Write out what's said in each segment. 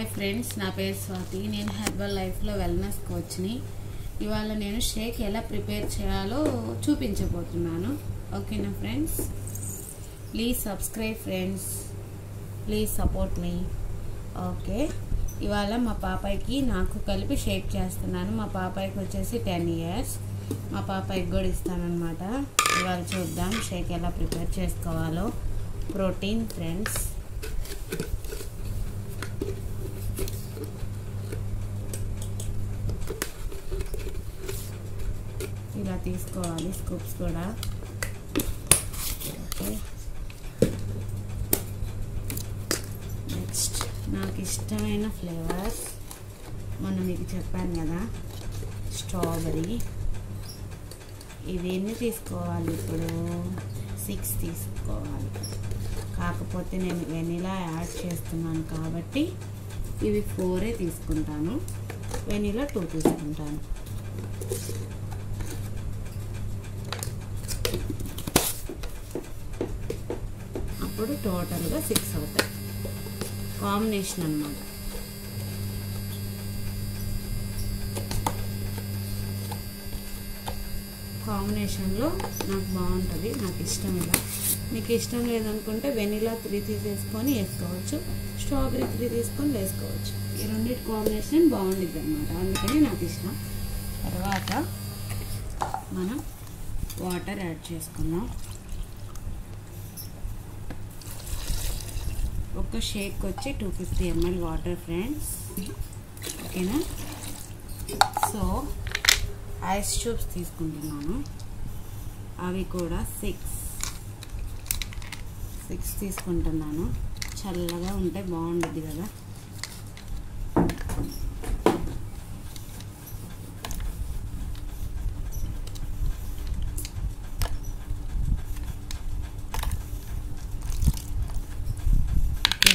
Hi friends నా పేరు స్వాతి. నేను హెర్బల్ లైఫ్లో వెల్నెస్ కోచ్ని. ఇవాళ నేను షేక్ ఎలా ప్రిపేర్ చేయాలో చూపించబోతున్నాను. ఓకేనా friends? Please subscribe friends. Please support me. Okay. ఇవాళ మా పాపాయికి నాకు కలిపి షేక్ చేస్తున్నాను. మా పాపాయికి వచ్చేసి టెన్ ఇయర్స్. మా పాపాయికి కూడా ఇస్తానన్నమాట. ఇవాళ చూద్దాం షేక్ ఎలా ప్రిపేర్ చేసుకోవాలో. Protein friends. ఇలా తీసుకోవాలి స్కూప్స్ కూడా. నెక్స్ట్ నాకు ఇష్టమైన ఫ్లేవర్స్ మొన్న మీకు చెప్పాను కదా స్ట్రాబెరీ ఇవి ఎన్ని తీసుకోవాలి ఇప్పుడు? సిక్స్ తీసుకోవాలి. కాకపోతే నేను వెనీలా యాడ్ చేస్తున్నాను కాబట్టి ఇవి ఫోరే తీసుకుంటాను. వెనీలా టూ తీసుకుంటాను. అప్పుడు టోటల్గా సిక్స్ అవుతాయి. కాంబినేషన్ అన్నమాట. కాంబినేషన్లో నాకు బాగుంటుంది నాకు ఇష్టం ఇలా. మీకు ఇష్టం లేదనుకుంటే వెనిలా త్రీ తీసేసుకొని వేసుకోవచ్చు స్ట్రాబెరీ త్రీ తీసుకొని వేసుకోవచ్చు. ఈ రెండింటి కాంబినేషన్ బాగుంటుంది అనమాట అందుకని నాకు ఇష్టం. తర్వాత మనం వాటర్ యాడ్ చేసుకుందాం. ఒక షేక్ వచ్చి two fifty ML water friends. ఓకేనా? సో ఐస్ ట్యూబ్స్ తీసుకుంటున్నాను. అవి కూడా సిక్స్. సిక్స్ తీసుకుంటున్నాను. చల్లగా ఉంటే బాగుంటుంది కదా.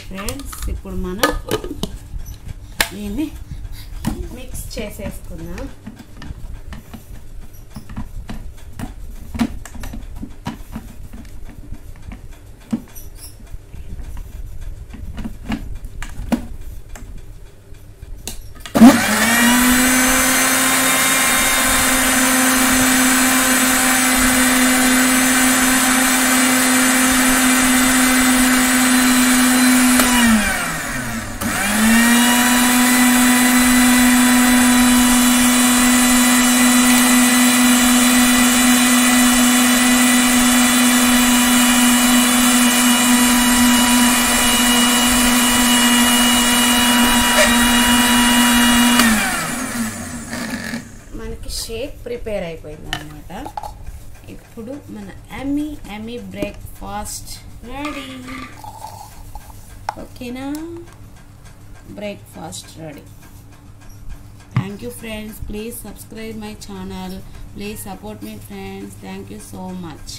ఫ్రెండ్స్ ఇప్పుడు మనం దీన్ని మిక్స్ చేసేసుకుందాం. షేక్ ప్రిపేర్ అయిపోయింది అనమాట ఇప్పుడు మన ఎమ్మీ ఎమ్మీ బ్రేక్ఫాస్ట్ రెడీ. ఓకేనా? Breakfast ready. Thank you friends. Please subscribe my channel. Please support me friends. Thank you so much.